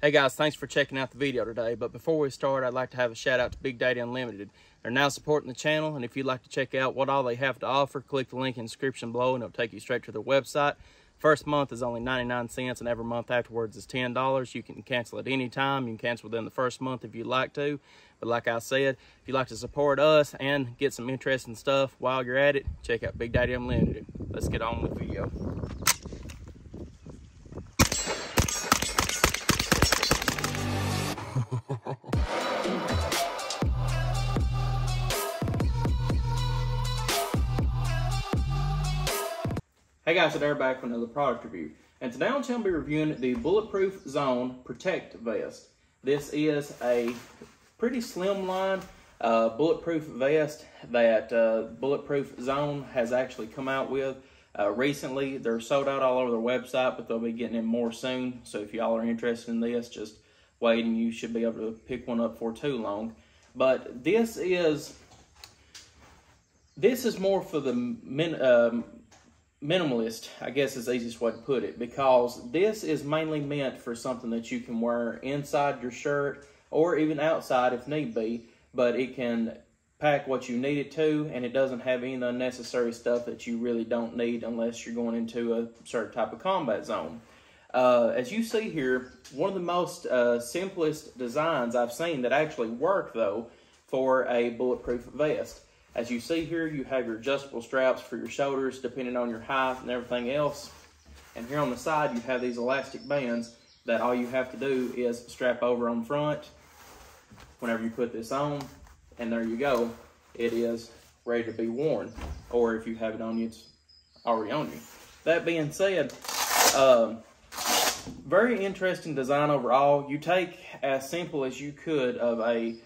Hey guys, thanks for checking out the video today. But before we start, I'd like to have a shout out to Big Daddy Unlimited. They're now supporting the channel, and if you'd like to check out what all they have to offer, click the link in the description below and it'll take you straight to their website. First month is only 99 cents, and every month afterwards is $10. You can cancel at any time. You can cancel within the first month if you'd like to. But like I said, if you'd like to support us and get some interesting stuff while you're at it, check out Big Daddy Unlimited. Let's get on with the video. Hey guys, today we're back with another product review. And today I'm going to be reviewing the Bulletproof Zone Protect Vest. This is a pretty slim line uh, bulletproof vest that uh, Bulletproof Zone has actually come out with uh, recently. They're sold out all over their website, but they'll be getting in more soon. So if y'all are interested in this, just wait and you should be able to pick one up for too long. But this is this is more for the men, um, minimalist, I guess is the easiest way to put it, because this is mainly meant for something that you can wear inside your shirt or even outside if need be, but it can pack what you need it to and it doesn't have any unnecessary stuff that you really don't need unless you're going into a certain type of combat zone. Uh, as you see here, one of the most uh, simplest designs I've seen that actually work though for a bulletproof vest. As you see here, you have your adjustable straps for your shoulders, depending on your height and everything else. And here on the side, you have these elastic bands that all you have to do is strap over on front whenever you put this on. And there you go. It is ready to be worn. Or if you have it on you, it's already on you. That being said, um, very interesting design overall. You take as simple as you could of a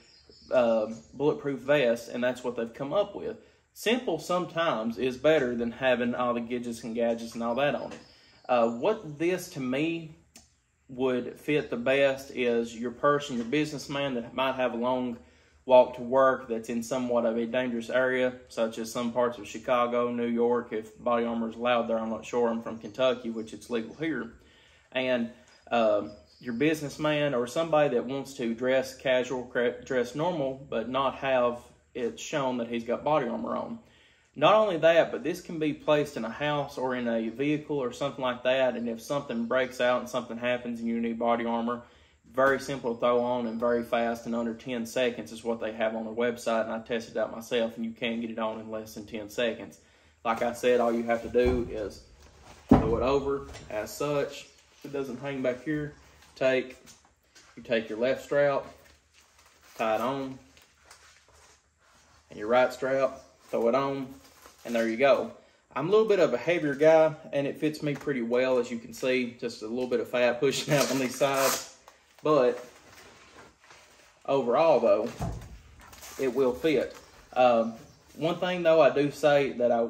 uh, bulletproof vest, and that's what they've come up with. Simple sometimes is better than having all the gadgets and gadgets and all that on it. Uh, what this to me would fit the best is your person, your businessman that might have a long walk to work that's in somewhat of a dangerous area, such as some parts of Chicago, New York. If body armor is allowed there, I'm not sure. I'm from Kentucky, which it's legal here. And um, your businessman or somebody that wants to dress casual, dress normal, but not have it shown that he's got body armor on. Not only that, but this can be placed in a house or in a vehicle or something like that. And if something breaks out and something happens and you need body armor, very simple to throw on and very fast in under 10 seconds is what they have on their website. And I tested out myself and you can get it on in less than 10 seconds. Like I said, all you have to do is throw it over as such. It doesn't hang back here take, you take your left strap, tie it on, and your right strap, throw it on, and there you go. I'm a little bit of a heavier guy, and it fits me pretty well, as you can see. Just a little bit of fat pushing out on these sides. But overall, though, it will fit. Um, one thing, though, I do say that I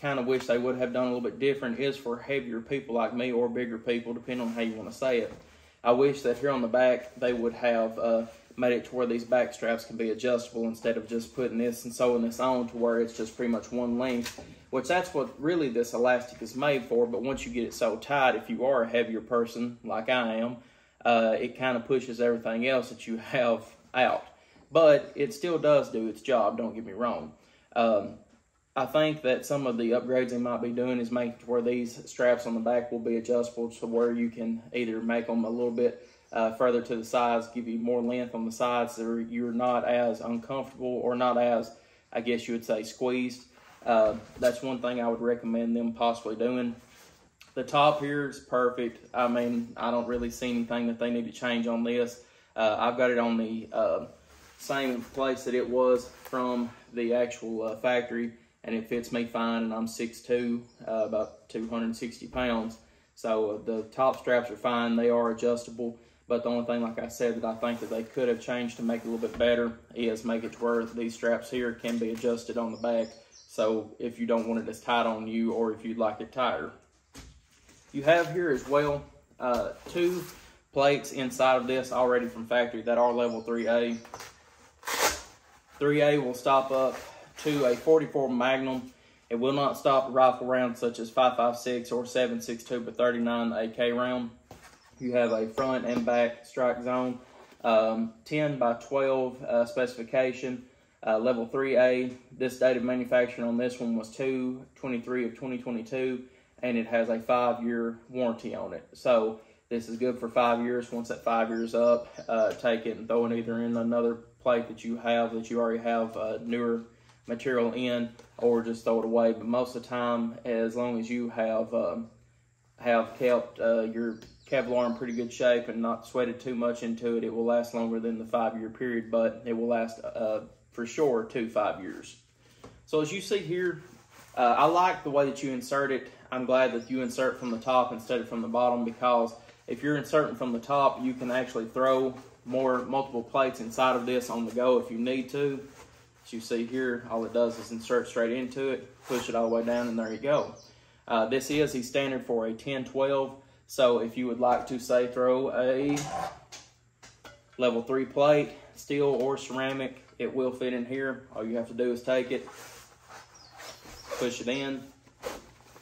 kind of wish they would have done a little bit different is for heavier people like me or bigger people, depending on how you want to say it. I wish that here on the back they would have uh, made it to where these back straps can be adjustable instead of just putting this and sewing this on to where it's just pretty much one length, which that's what really this elastic is made for. But once you get it so tight, if you are a heavier person like I am, uh, it kind of pushes everything else that you have out. But it still does do its job, don't get me wrong. Um, I think that some of the upgrades they might be doing is making where these straps on the back will be adjustable to where you can either make them a little bit uh, further to the sides, give you more length on the sides so you're not as uncomfortable or not as, I guess you would say, squeezed. Uh, that's one thing I would recommend them possibly doing. The top here is perfect. I mean, I don't really see anything that they need to change on this. Uh, I've got it on the uh, same place that it was from the actual uh, factory and it fits me fine and I'm 6'2", uh, about 260 pounds. So uh, the top straps are fine, they are adjustable, but the only thing, like I said, that I think that they could have changed to make it a little bit better is make it to where these straps here can be adjusted on the back. So if you don't want it as tight on you or if you'd like it tighter. You have here as well uh, two plates inside of this already from factory that are level 3A. 3A will stop up to a 44 Magnum. It will not stop rifle rounds such as 5.56 or 7.62 but 39 AK round. You have a front and back strike zone, um, 10 by 12 uh, specification, uh, level 3A. This date of manufacturing on this one was 223 of 2022, and it has a five year warranty on it. So this is good for five years. Once that five years up, uh, take it and throw it either in another plate that you have that you already have uh, newer material in, or just throw it away. But most of the time, as long as you have um, have kept uh, your Kevlar in pretty good shape and not sweated too much into it, it will last longer than the five year period, but it will last uh, for sure two five years. So as you see here, uh, I like the way that you insert it. I'm glad that you insert from the top instead of from the bottom because if you're inserting from the top, you can actually throw more multiple plates inside of this on the go if you need to. As you see here, all it does is insert straight into it, push it all the way down, and there you go. Uh, this is the standard for a 10-12, So if you would like to say throw a level three plate, steel or ceramic, it will fit in here. All you have to do is take it, push it in,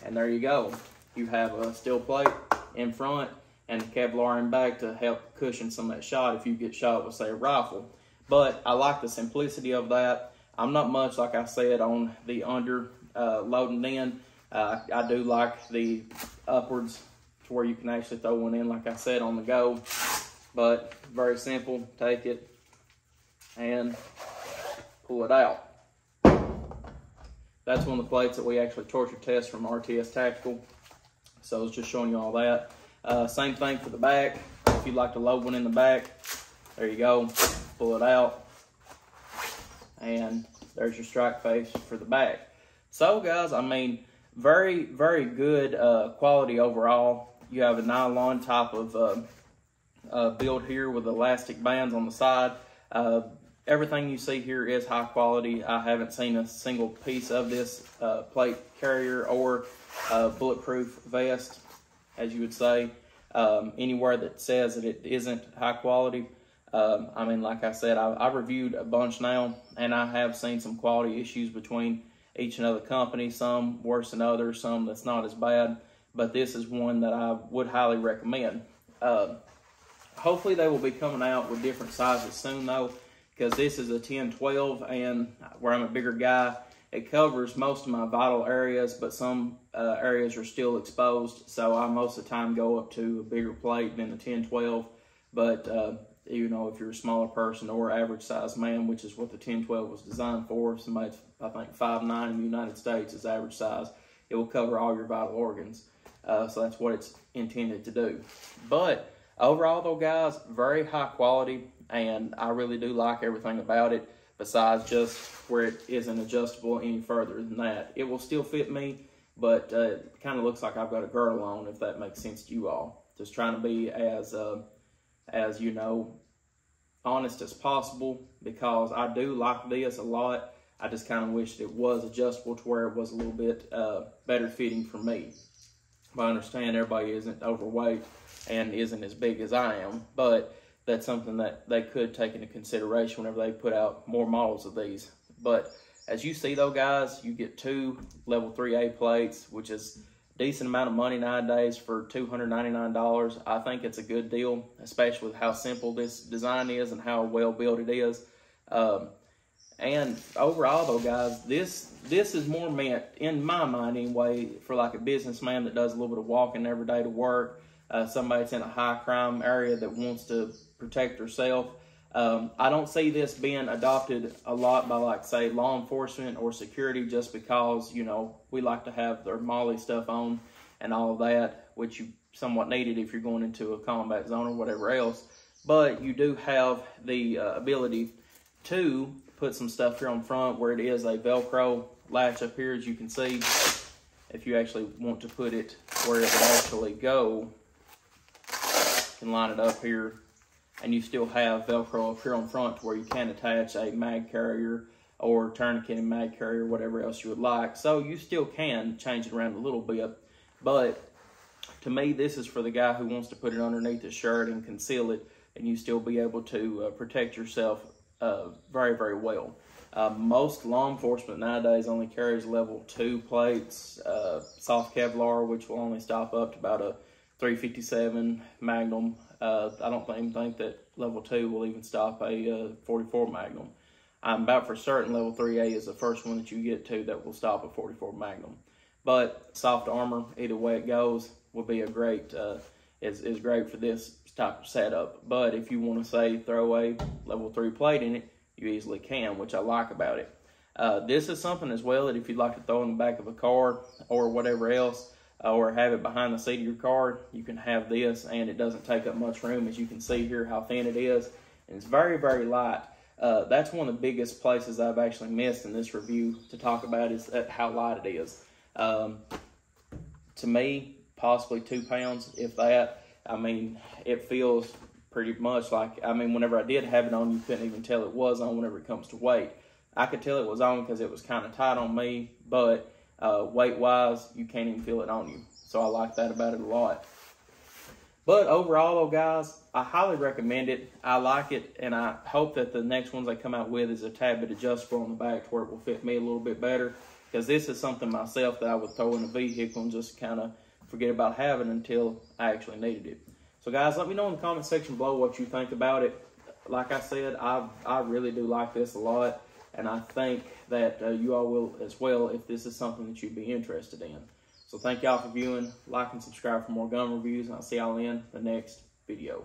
and there you go. You have a steel plate in front and Kevlar in back to help cushion some of that shot if you get shot with, say, a rifle. But I like the simplicity of that. I'm not much, like I said, on the under uh, loading in. Uh, I do like the upwards to where you can actually throw one in, like I said, on the go. But very simple. Take it and pull it out. That's one of the plates that we actually torture test from RTS Tactical. So I was just showing you all that. Uh, same thing for the back. If you'd like to load one in the back, there you go. Pull it out. And there's your strike face for the back. So guys, I mean, very, very good uh, quality overall. You have a nylon type of uh, uh, build here with elastic bands on the side. Uh, everything you see here is high quality. I haven't seen a single piece of this uh, plate carrier or bulletproof vest as you would say, um, anywhere that says that it isn't high quality. Um, I mean, like I said, I, I reviewed a bunch now, and I have seen some quality issues between each and other company, some worse than others, some that's not as bad, but this is one that I would highly recommend. Uh, hopefully they will be coming out with different sizes soon though, because this is a 10-12, and where I'm a bigger guy, it covers most of my vital areas, but some uh, areas are still exposed. So I most of the time go up to a bigger plate than the 10, 12. But, uh, you know, if you're a smaller person or average size man, which is what the 1012 was designed for, somebody, I think, five nine in the United States is average size, it will cover all your vital organs. Uh, so that's what it's intended to do. But overall, though, guys, very high quality, and I really do like everything about it besides just where it isn't adjustable any further than that. It will still fit me, but uh, kind of looks like I've got a girdle on, if that makes sense to you all. Just trying to be as, uh, as you know, honest as possible because I do like this a lot. I just kind of wish it was adjustable to where it was a little bit uh, better fitting for me. But I understand everybody isn't overweight and isn't as big as I am, but that's something that they could take into consideration whenever they put out more models of these. But as you see though, guys, you get two level 3A plates, which is decent amount of money nowadays for $299. I think it's a good deal, especially with how simple this design is and how well built it is. Um, and overall though, guys, this this is more meant, in my mind anyway, for like a businessman that does a little bit of walking every day to work, uh, somebody that's in a high crime area that wants to protect herself. Um, I don't see this being adopted a lot by, like, say, law enforcement or security just because, you know, we like to have their MOLLE stuff on and all of that, which you somewhat needed if you're going into a combat zone or whatever else. But you do have the uh, ability to put some stuff here on front where it is a Velcro latch up here, as you can see. If you actually want to put it where it would actually go, you can line it up here and you still have Velcro up here on front where you can attach a mag carrier or tourniquet and mag carrier, whatever else you would like. So you still can change it around a little bit, but to me, this is for the guy who wants to put it underneath his shirt and conceal it, and you still be able to uh, protect yourself uh, very, very well. Uh, most law enforcement nowadays only carries level two plates, uh, soft Kevlar, which will only stop up to about a 357 Magnum. Uh, I don't even think that level two will even stop a uh, 44 Magnum. I'm about for certain level 3A is the first one that you get to that will stop a 44 Magnum. But soft armor, either way it goes, would be a great uh, is is great for this type of setup. But if you want to say throw a level three plate in it, you easily can, which I like about it. Uh, this is something as well that if you'd like to throw in the back of a car or whatever else, or have it behind the seat of your car, you can have this and it doesn't take up much room as you can see here how thin it is. And it's very, very light. Uh, that's one of the biggest places I've actually missed in this review to talk about is how light it is. Um, to me, possibly two pounds, if that. I mean, it feels pretty much like, I mean, whenever I did have it on, you couldn't even tell it was on whenever it comes to weight. I could tell it was on because it was kind of tight on me, but uh, weight wise, you can't even feel it on you. So I like that about it a lot. But overall, though, guys, I highly recommend it. I like it, and I hope that the next ones I come out with is a tad bit adjustable on the back to where it will fit me a little bit better. Because this is something myself that I would throw in a vehicle and just kind of forget about having until I actually needed it. So, guys, let me know in the comment section below what you think about it. Like I said, I I really do like this a lot, and I think that uh, you all will as well if this is something that you'd be interested in. So thank y'all for viewing, like, and subscribe for more gun reviews, and I'll see y'all in the next video.